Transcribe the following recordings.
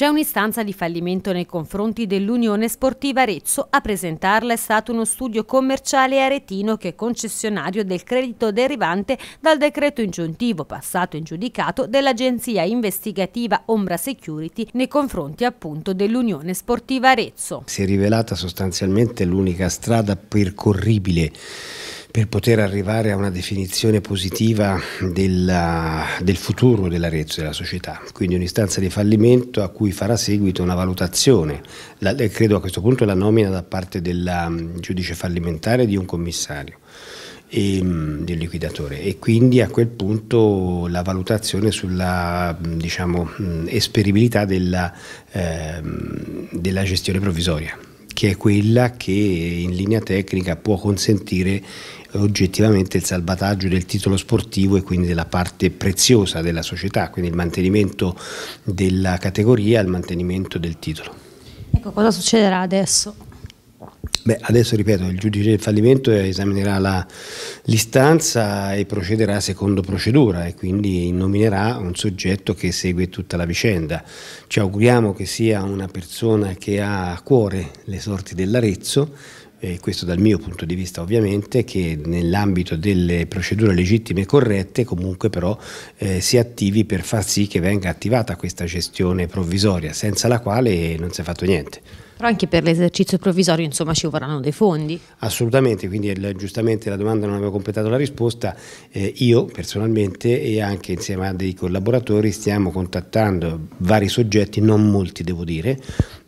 C'è un'istanza di fallimento nei confronti dell'Unione Sportiva Arezzo. A presentarla è stato uno studio commerciale aretino che è concessionario del credito derivante dal decreto ingiuntivo passato in giudicato dell'agenzia investigativa Ombra Security nei confronti appunto dell'Unione Sportiva Arezzo. Si è rivelata sostanzialmente l'unica strada percorribile per poter arrivare a una definizione positiva della, del futuro dell'Arezzo e della società. Quindi un'istanza di fallimento a cui farà seguito una valutazione, la, credo a questo punto la nomina da parte del um, giudice fallimentare di un commissario e, um, del liquidatore e quindi a quel punto la valutazione sulla diciamo, esperibilità della, eh, della gestione provvisoria che è quella che in linea tecnica può consentire oggettivamente il salvataggio del titolo sportivo e quindi della parte preziosa della società, quindi il mantenimento della categoria e il mantenimento del titolo. Ecco, cosa succederà adesso? Beh, adesso ripeto, il giudice del fallimento esaminerà l'istanza e procederà secondo procedura e quindi nominerà un soggetto che segue tutta la vicenda. Ci auguriamo che sia una persona che ha a cuore le sorti dell'Arezzo, e questo dal mio punto di vista ovviamente, che nell'ambito delle procedure legittime e corrette comunque però eh, si attivi per far sì che venga attivata questa gestione provvisoria, senza la quale non si è fatto niente. Però anche per l'esercizio provvisorio insomma ci vorranno dei fondi. Assolutamente, quindi giustamente la domanda non avevo completato la risposta, eh, io personalmente e anche insieme a dei collaboratori stiamo contattando vari soggetti, non molti devo dire,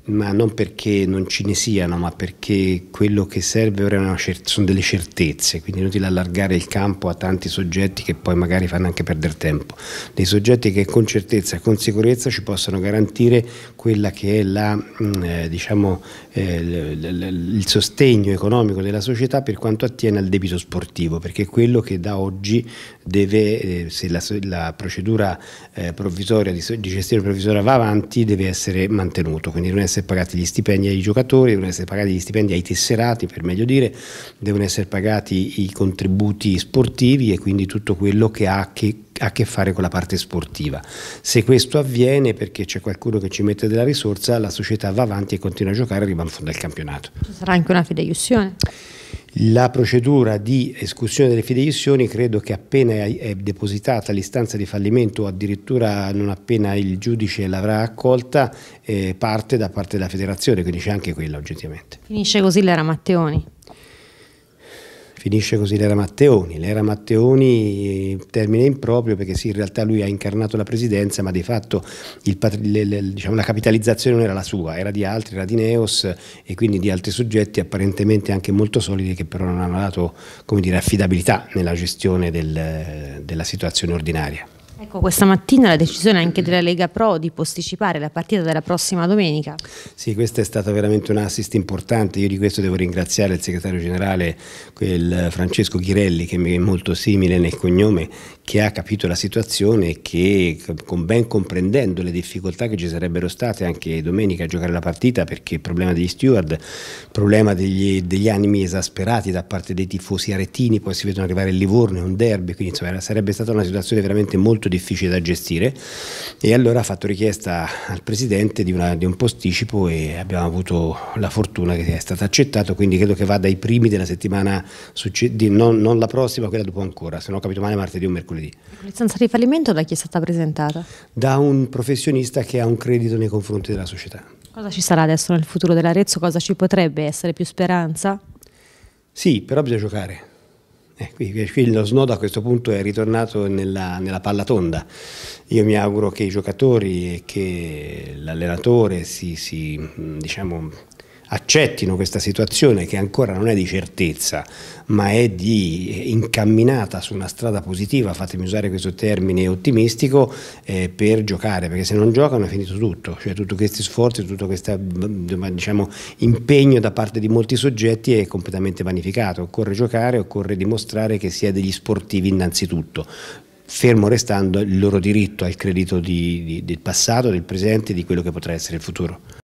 ma non perché non ce ne siano, ma perché quello che serve ora sono delle certezze, quindi è inutile allargare il campo a tanti soggetti che poi magari fanno anche perdere tempo. Dei soggetti che con certezza con sicurezza ci possono garantire quella che è la, mm, eh, diciamo, eh, il sostegno economico della società per quanto attiene al debito sportivo, perché è quello che da oggi deve, eh, se la, la procedura eh, provvisoria di, di, gestione provvisoria va avanti, deve essere mantenuto, quindi devono essere pagati gli stipendi ai giocatori, devono essere pagati gli stipendi ai tesserati, per meglio dire, devono essere pagati i contributi sportivi e quindi tutto quello che ha che a che fare con la parte sportiva. Se questo avviene perché c'è qualcuno che ci mette della risorsa, la società va avanti e continua a giocare e arriva in fondo al campionato. Ci sarà anche una fideiussione? La procedura di escursione delle fideiussioni credo che appena è depositata l'istanza di fallimento o addirittura non appena il giudice l'avrà accolta eh, parte da parte della federazione, quindi c'è anche quella oggettivamente. Finisce così l'era Matteoni? Finisce così l'era Matteoni. L'era Matteoni termine improprio perché sì, in realtà lui ha incarnato la presidenza, ma di fatto il, le, le, diciamo, la capitalizzazione non era la sua, era di altri, era di Neos e quindi di altri soggetti apparentemente anche molto solidi che però non hanno dato dire, affidabilità nella gestione del, della situazione ordinaria. Ecco, questa mattina la decisione anche della Lega Pro di posticipare la partita della prossima domenica. Sì, questa è stata veramente un assist importante. Io di questo devo ringraziare il segretario generale Francesco Chirelli, che mi è molto simile nel cognome, che ha capito la situazione e che, ben comprendendo le difficoltà che ci sarebbero state anche domenica a giocare la partita, perché il problema degli steward, il problema degli, degli animi esasperati da parte dei tifosi aretini, poi si vedono arrivare il Livorno, è un derby, quindi insomma, sarebbe stata una situazione veramente molto difficile da gestire e allora ha fatto richiesta al Presidente di, una, di un posticipo e abbiamo avuto la fortuna che sia stato accettato, quindi credo che vada ai primi della settimana, non, non la prossima, quella dopo ancora, se non ho capito male martedì o mercoledì. Licenza di fallimento da chi è stata presentata? Da un professionista che ha un credito nei confronti della società. Cosa ci sarà adesso nel futuro dell'Arezzo? Cosa ci potrebbe essere? Più speranza? Sì, però bisogna giocare. Eh, qui, qui, lo snodo a questo punto è ritornato nella, nella palla tonda. Io mi auguro che i giocatori e che l'allenatore si, si diciamo, accettino questa situazione che ancora non è di certezza, ma è di incamminata su una strada positiva, fatemi usare questo termine ottimistico, eh, per giocare, perché se non giocano è finito tutto, cioè tutti questi sforzi, tutto questo diciamo, impegno da parte di molti soggetti è completamente vanificato, occorre giocare, occorre dimostrare che si è degli sportivi innanzitutto fermo restando il loro diritto al credito di, di, del passato, del presente e di quello che potrà essere il futuro.